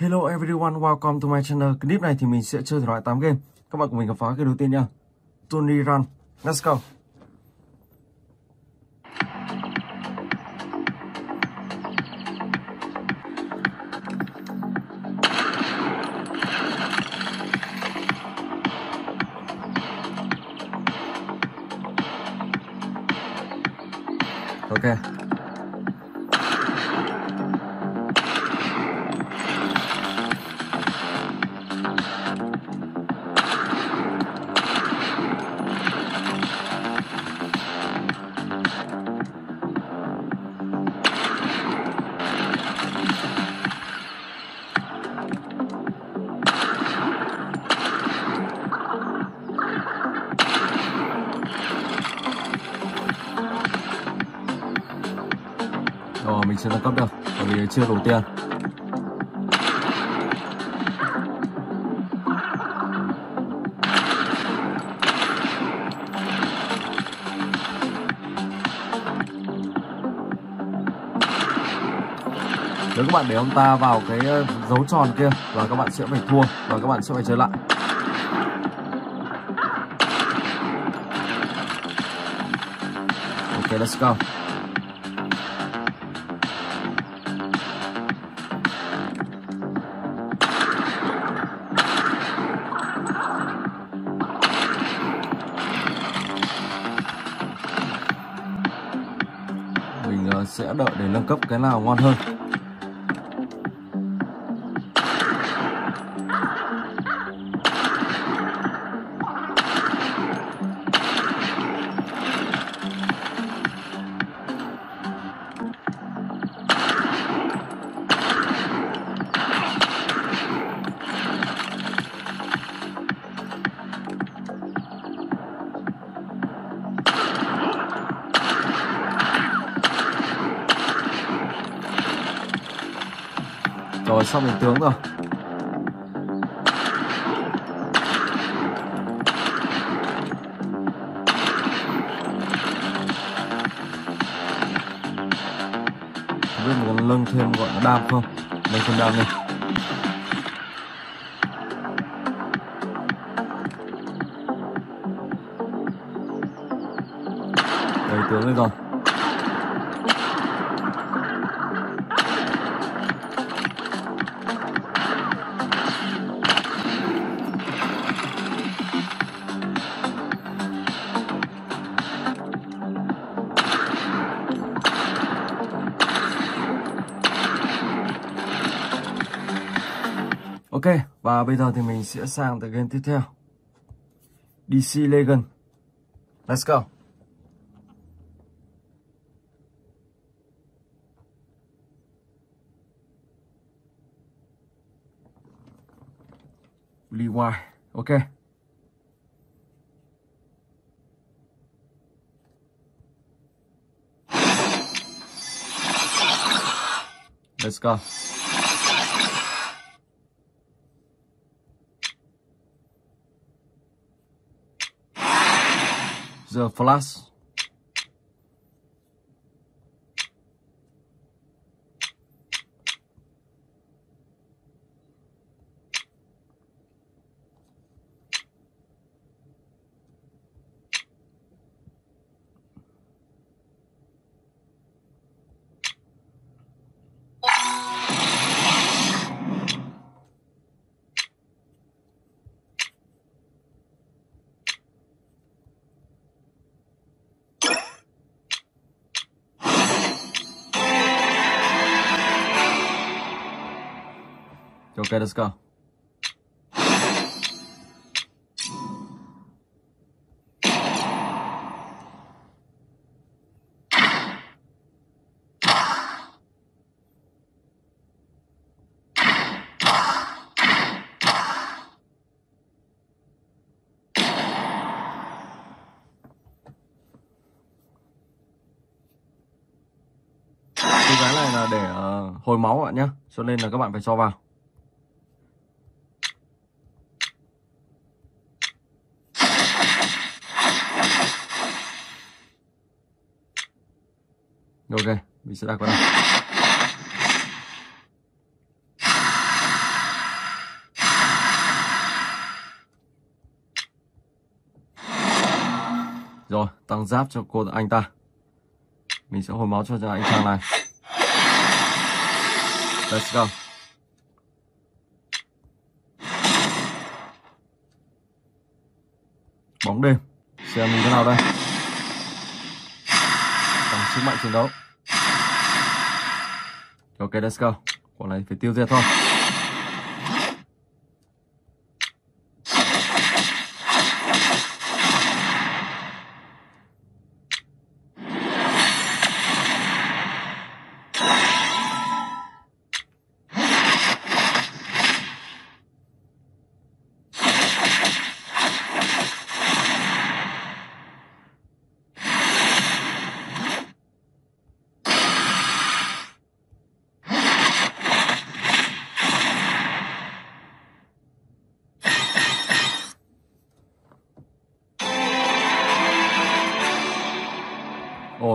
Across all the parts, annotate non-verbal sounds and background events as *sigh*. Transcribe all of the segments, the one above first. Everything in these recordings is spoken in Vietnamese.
Hello everyone, welcome to my channel. Clip này thì mình sẽ chơi thể loại 8 game. Các bạn cùng mình khám phá cái đầu tiên nha. Tony Run. Let's go. Ok. Mình sẽ nâng cấp được Bởi vì chưa đủ tiền. Nếu các bạn để ông ta vào cái ờ, dấu tròn kia, Và các bạn sẽ phải thua, Và các bạn sẽ phải chơi lại. Ok, let's go. Cấp cái nào ngon hơn. Xong mình tướng rồi. Biết mình lưng nâng thêm gọi là đam không? Nâng thêm đam này. đây, tướng lên rồi. Và bây giờ thì mình sẽ sang tới game tiếp theo. DC Legend. Let's go. Levi. Ok. Let's go. The Flash. Okay, go. Cái này là để uh, hồi máu bạn nhé, cho nên là các bạn phải cho vào. ok mình sẽ đặt vào đây. Rồi tăng giáp cho cô anh ta. Mình sẽ hồi máu cho, anh chàng này. Let's go. Bóng đêm. Xem như thế nào đây? Sức mạnh chiến đấu. Ok, let's go. Quả này phải tiêu diệt thôi.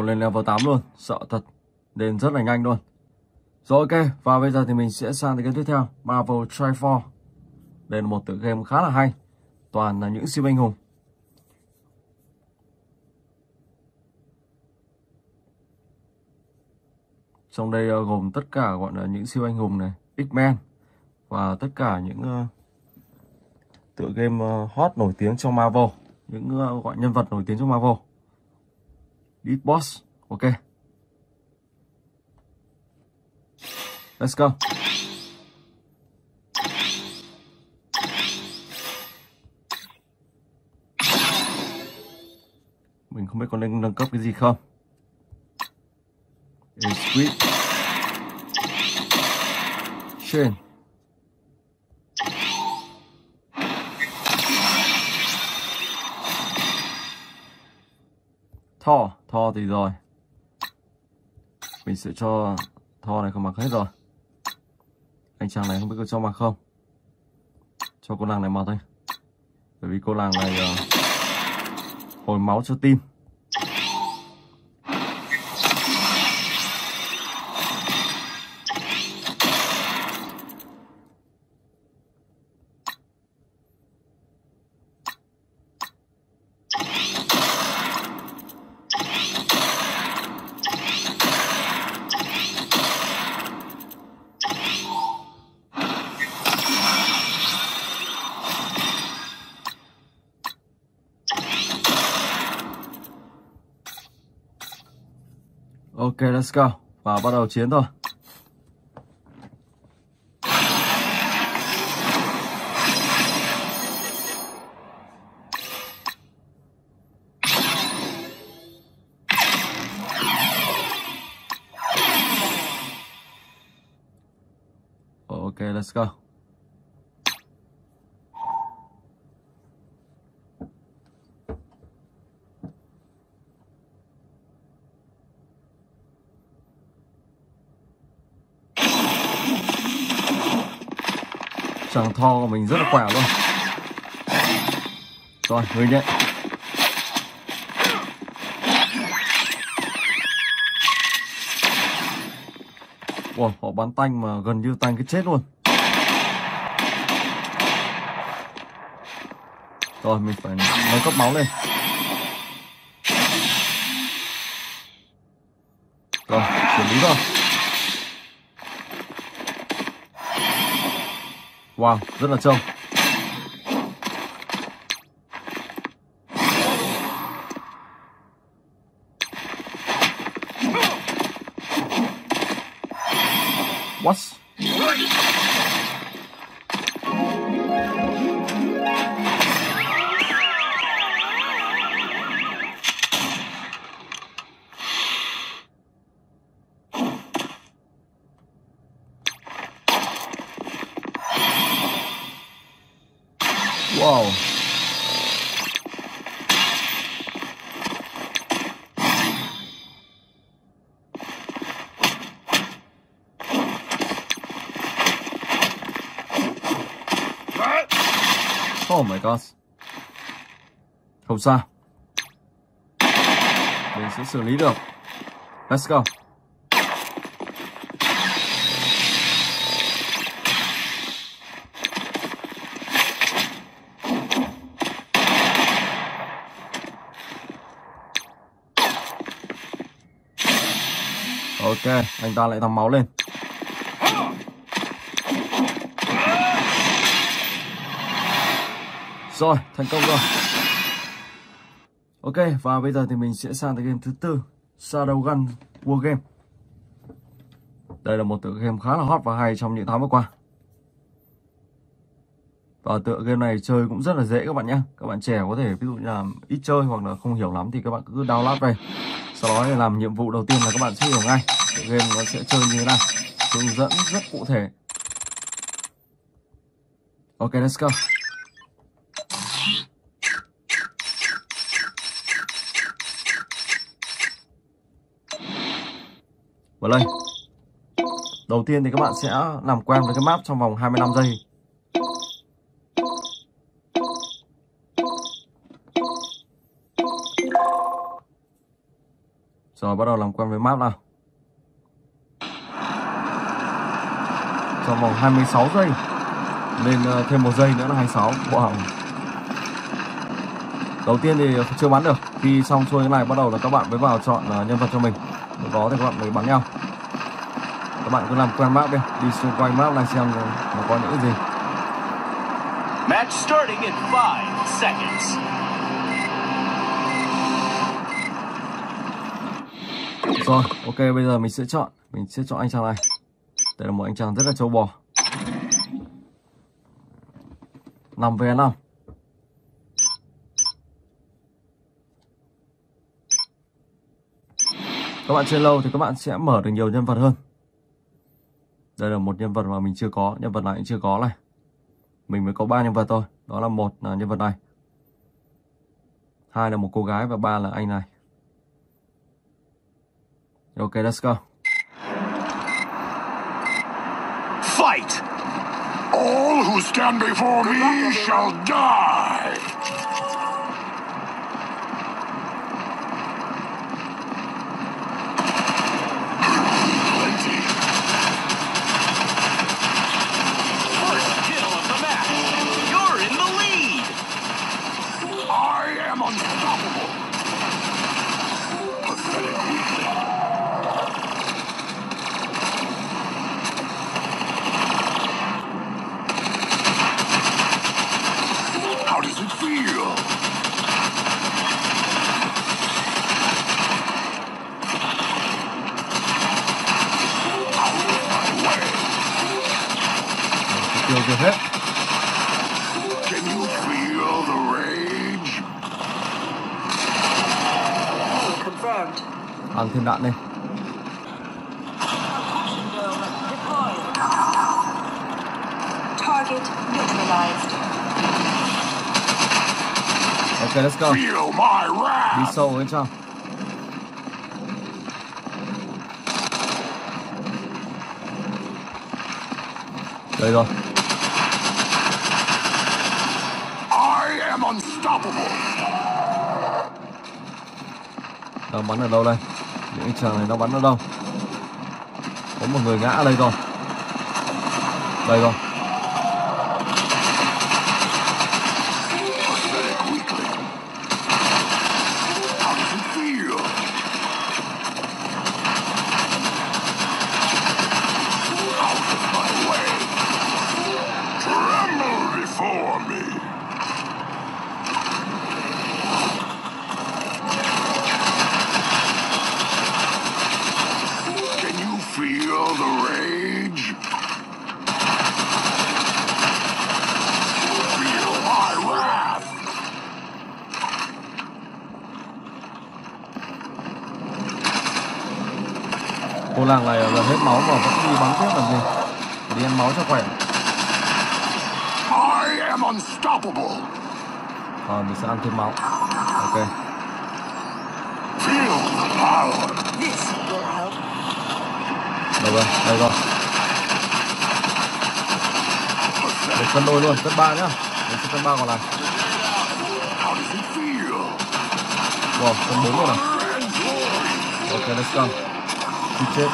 Lên level 8 luôn. Sợ thật. Đến rất là nhanh luôn. Rồi ok. Và bây giờ thì mình sẽ sang tới game tiếp theo. Marvel Triforce. Đây là một tựa game khá là hay. Toàn là những siêu anh hùng. Trong đây uh, gồm tất cả gọi là những siêu anh hùng này X-Men Và tất cả những uh, tựa game uh, hot nổi tiếng trong Marvel. Những uh, gọi nhân vật nổi tiếng trong Marvel đi Boss. Ok. Let's go. Mình không biết có nên nâng cấp cái gì không. Squid. Chain. Thor, tho thì rồi. Mình sẽ cho tho này không mặc hết rồi. Anh chàng này không biết có cho mặc không? Cho cô nàng này mặc thôi. Bởi vì cô nàng này uh, Hồi máu cho tim. Ok, let's go. Và bắt đầu chiến thôi. Ok, let's go. Chàng tho của mình rất là khỏe luôn. Rồi, người nhé Wow, họ bắn tanh mà gần như tanh cái chết luôn. Rồi, mình phải nâng cấp máu lên. Rồi, xử lý rồi. Wow, rất là trông. Wow. Oh my god. Không sao. Mình sẽ xử lý được. Let's go. Ok, anh ta lại thòng máu lên. Rồi, thành công rồi. Ok, và bây giờ thì mình sẽ sang tới game thứ tư, Shadow Gun War Game. Đây là một tựa game khá là hot và hay trong những tháng vừa qua. Và tựa game này chơi cũng rất là dễ các bạn nhé. Các bạn trẻ có thể, ví dụ như là ít chơi hoặc là không hiểu lắm thì các bạn cứ download về. Sau đó thì làm nhiệm vụ đầu tiên là các bạn sẽ hiểu ngay game nó sẽ chơi như thế này. Hướng dẫn rất cụ thể. Ok, let's go. Vào đây đầu tiên thì các bạn sẽ làm quen với cái map trong vòng 25 giây. Rồi, bắt đầu làm quen với map nào? Trong vòng 26 giây. Lên ờ, thêm một giây nữa là 26 Wow Đầu tiên thì chưa bắn được. Khi xong xuôi cái này bắt đầu là các bạn mới vào chọn ờ, nhân vật cho mình. Lúc đó thì các bạn mới bắn nhau. Các bạn cứ làm quen map đi. Đi xung quanh map này xem nó có những gì. Match starting in 5 seconds. Rồi, ok bây giờ mình sẽ chọn. Mình sẽ chọn anh chàng này đây là một anh chàng rất là trâu bò. 5 về 5 Các bạn chơi lâu thì các bạn sẽ mở được nhiều nhân vật hơn. Đây là một nhân vật mà mình chưa có Nhân vật này cũng chưa có này. Mình mới có 3 nhân vật thôi Đó là một là nhân vật này. Hai là một cô gái và ba là anh này. Ok, let's go. Who stand before me shall die. Ăn thêm đạn lên. Ok, let's go. Đi sâu ở bên trong. Đây rồi. I am unstoppable! Đang bắn ở đâu đây? Những chàng này đang bắn ở đâu? Có một người ngã ở đây rồi. Đây rồi. Pathetic weakling. How does it feel? Out of my way. Tremble before me. Can you feel the rage? Feel my wrath. Cô làng này là hết máu mà vẫn đi bắn tiếp làm gì? Phải đi ăn máu cho khỏe. I am unstoppable. Rồi mình sẽ ăn thêm máu. Ok. Feel the power. This will help. Đâu rồi? Đây rồi. Một cân đôi luôn, cân ba nhá. Mình sẽ cân ba còn lại. How does it feel? Wow, cân bốn luôn này. Ok, let's go. Đi chết.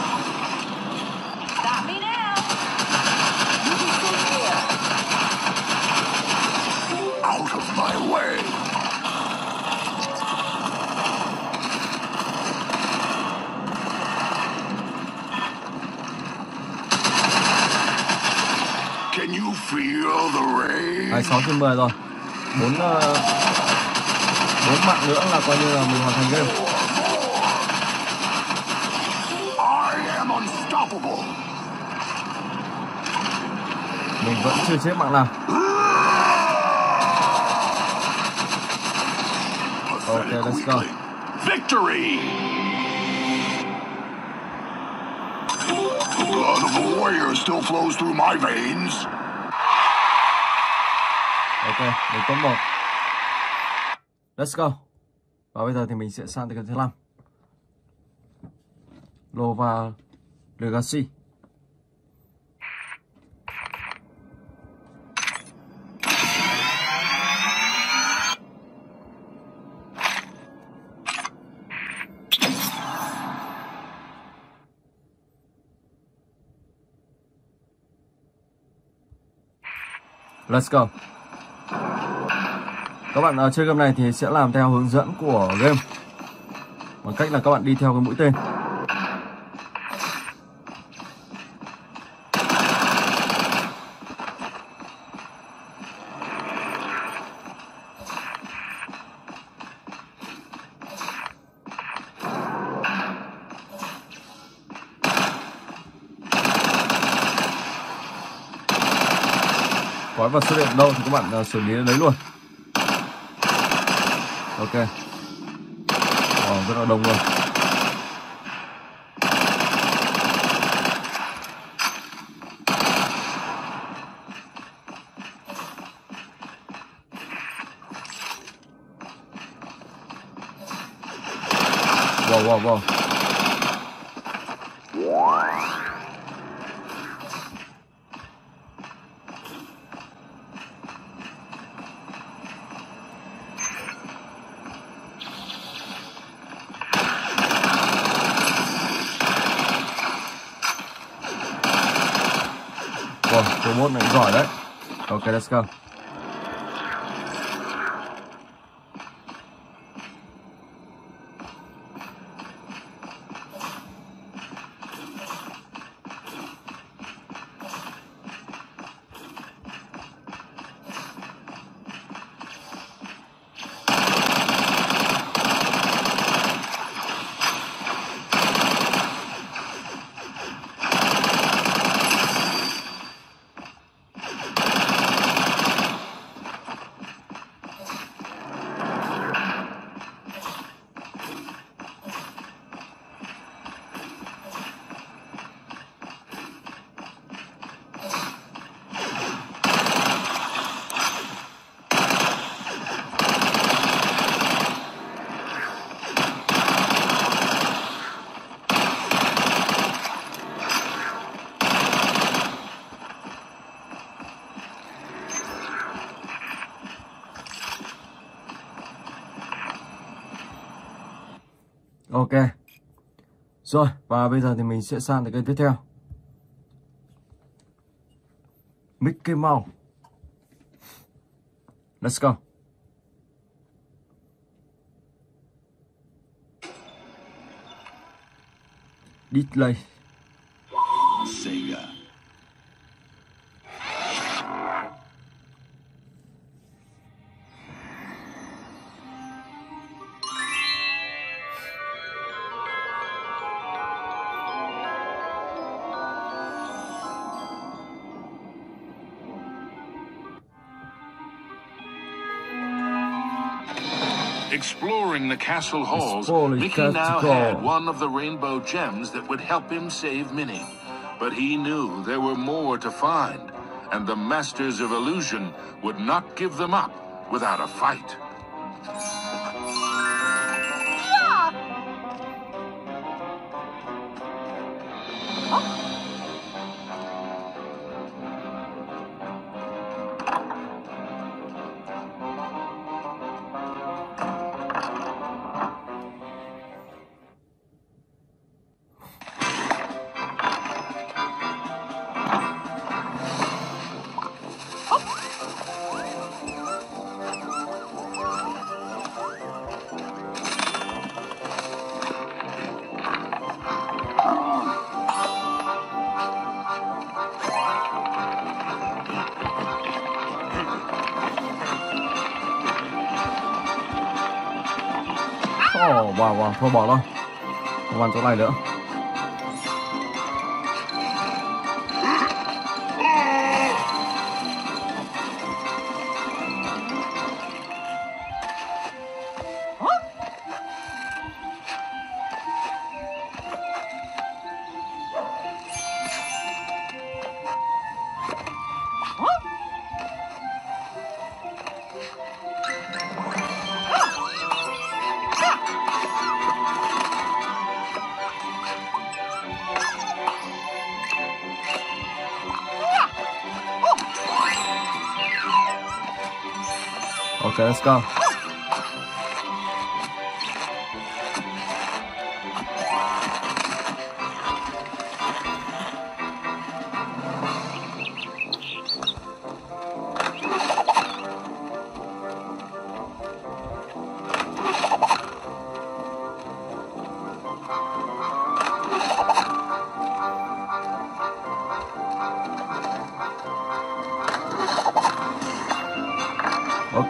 Trên 10 rồi. 4 4 ờ, mạng nữa là coi như là mình hoàn thành game. Mình vẫn chưa chết mạng nào. ok, let's go. Victory! Blood of a warrior still flows through my veins. Ok, đến top 1. Let's go. Và bây giờ thì mình sẽ sang tới cái thứ 5. Lova Legacy. Let's go. Các bạn uh, chơi game này thì sẽ làm theo hướng dẫn của game. Bằng cách là các bạn đi theo cái mũi tên. Quái vật xuất hiện đâu thì các bạn uh, xử lý lấy luôn. Ok. Wow, rất là đông luôn. Wow, wow, wow. Wow, số 1 này giỏi đấy. Ok, let's go. Ok. Rồi, và bây giờ thì mình sẽ sang tới kênh tiếp theo. Mickey Mouse. Let's go. Display. Castle halls, Mickey now had one of the rainbow gems that would help him save Minnie. But he knew there were more to find, and the Masters of Illusion would not give them up without a fight. Vào và thôi bỏ thôi. Không ăn chỗ này nữa. Let's go.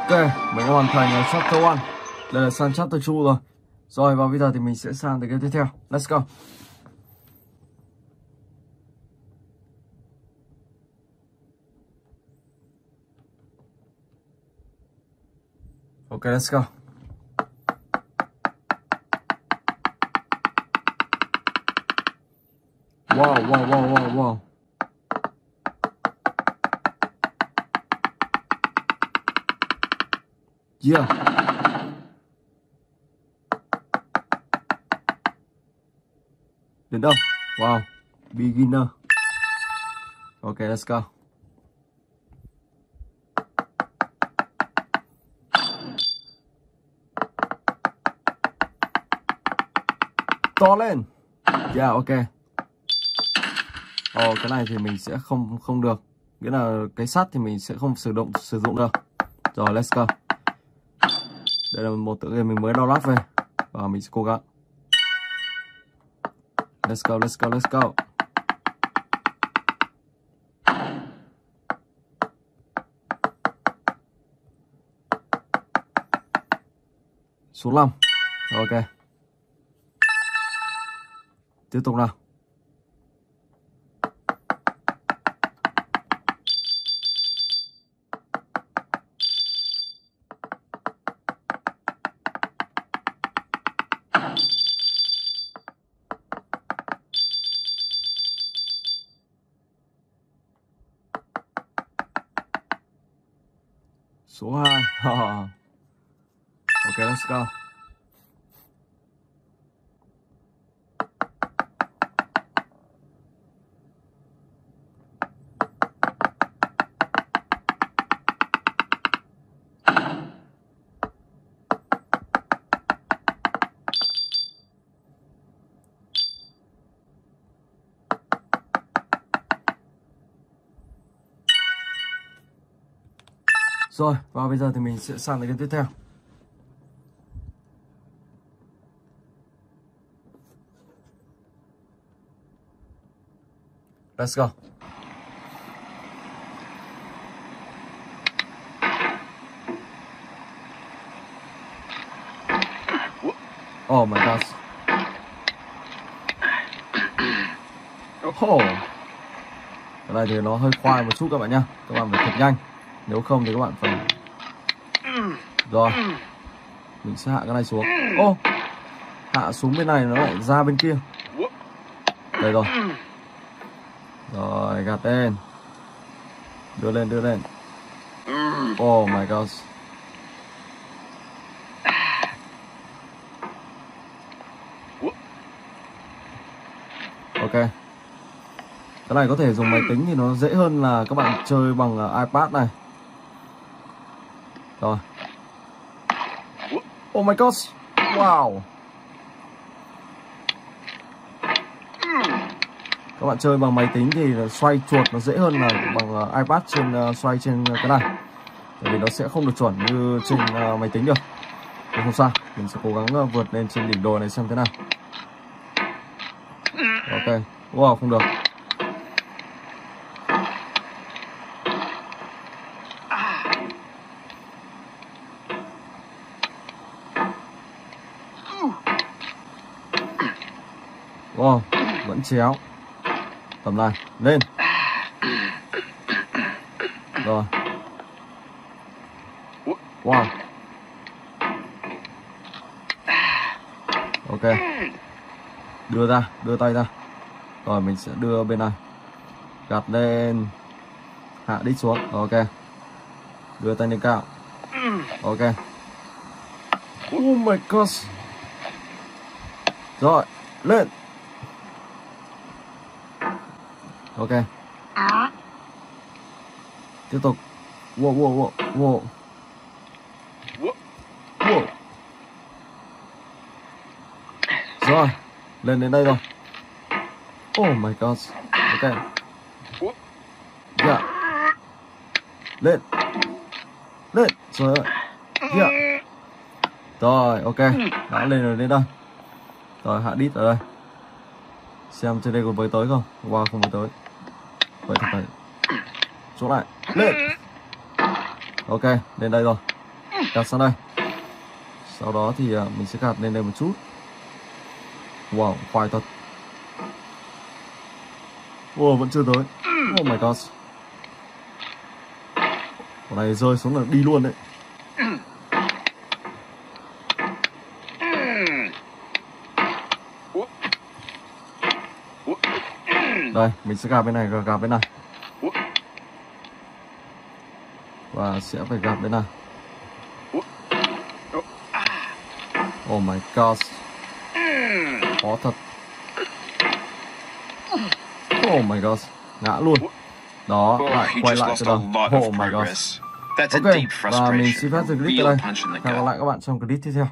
Ok, mình đã hoàn thành uh, chapter 1 Đây là sang chapter 2 rồi. Rồi và bây giờ thì mình sẽ sang tới cái tiếp theo. Let's go. Ok, let's go. Wow, wow, wow, wow, wow. Chưa Đến đâu? Wow. Beginner. Ok, let's go. To lên. Yeah, ok. Ồ, cái này thì mình sẽ không không được. Nghĩa là cái sắt thì mình sẽ không sử dụng sử dụng được. Rồi, let's go. Đây là một tựa game mình mới download về Và mình sẽ cố gắng. Let's go, let's go, let's go. Xuống lòng Ok. Tiếp tục nào. Số 2 *laughs* Ok, let's go Rồi, và bây giờ thì mình sẽ sang đến cái tiếp theo. Let's go. Oh my god. Oh. Cái này thì nó hơi khoai một chút các bạn nhá. Các bạn phải thật nhanh. Nếu không thì các bạn phải rồi. Mình sẽ hạ cái này xuống. Ô Hạ xuống bên này nó lại ra bên kia. Đây rồi. Rồi gạt lên. Đưa lên đưa lên. Oh my god Ok. Cái này có thể dùng máy tính thì nó dễ hơn là các bạn chơi bằng uh, iPad này. Rồi Oh my god Wow. Các bạn chơi bằng máy tính thì xoay chuột nó dễ hơn là bằng ờ, iPad trên ờ, xoay trên cái này Bởi vì nó sẽ không được chuẩn như trên ờ, máy tính được. Nhưng không sao, Mình sẽ cố gắng vượt lên trên đỉnh đồi này xem thế nào. Ok. Wow, không được Wow, vẫn chéo. Tầm này, lên. Rồi. Wow. Ok. Đưa ra, đưa tay ra. Rồi mình sẽ đưa bên này. Gạt lên. Hạ đít xuống. Ok. Đưa tay lên cao. Ok. Oh my god. Rồi, lên. Ok. Tiếp tục. Wow, wow, wow, wow. Wow. Rồi, lên đến đây rồi. Oh my god. Ok. Dạ. Lên. Lên. Rồi ơi. Dạ. Rồi, ok. Đã lên rồi đến đây. Rồi, hạ đít ở đây. Xem trên đây có với tới không? Wow, không với tới. Vậy thì phải xuống lại. Lên. Ok, lên đây rồi. Đặt sang đây. Sau đó thì à, mình sẽ gạt lên đây một chút. Wow, khoai thật. Wow, vẫn chưa tới. Oh my god. Này rơi xuống là đi luôn đấy. Đây, mình sẽ gạt bên này, gạt bên này. Và sẽ phải gạt bên này. Oh my god. Khó thật. Oh my god. Ngã luôn. Đó, lại quay lại từ đầu. Oh my god. Ok, và mình xin phép dừng clip tại đây. Hẹn gặp lại các bạn trong clip tiếp theo.